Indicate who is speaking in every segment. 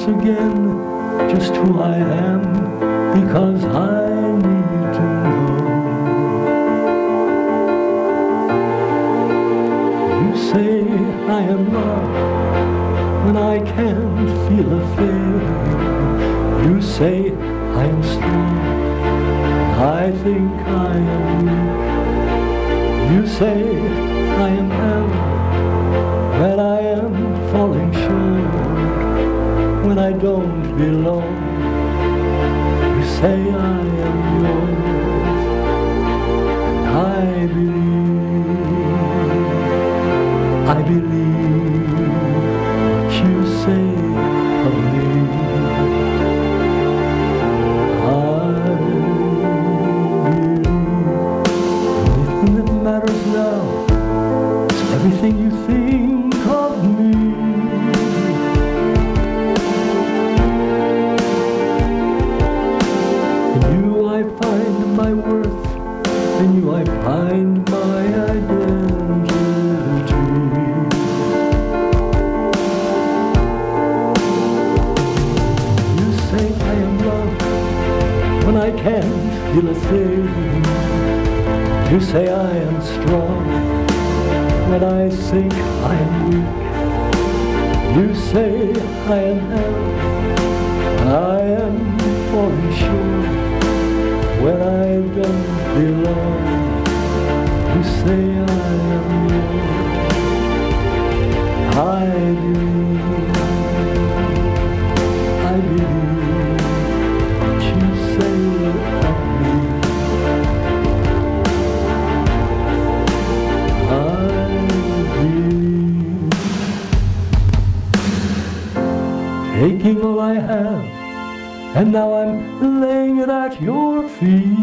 Speaker 1: once again just who I am because I need to know. You say I am loved when I can't feel a thing. You say I am strong, I think I am weak. You say I belong. You say I am yours, and I believe, when I a thing. You say I am strong when I think I am weak. You say I am held I am falling short when I don't belong. You say I am yours. I believe, have, and now I'm laying it at your feet.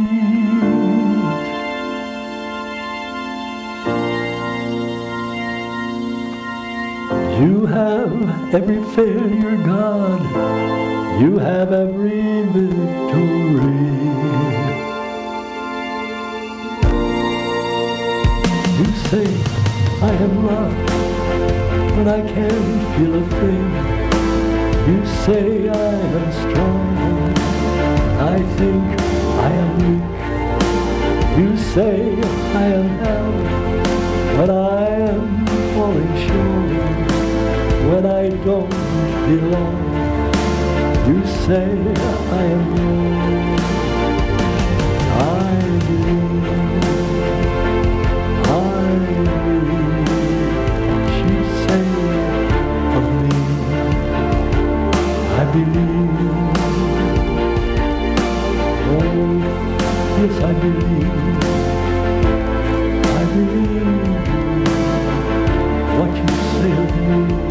Speaker 1: You have every failure, God. You have every victory. You say I am loved but I can't feel a thing. You say I am strong. I think I am weak. You say I am held when I am falling short. When I don't belong. You say I am yours. I believe. I believe, I believe what you say.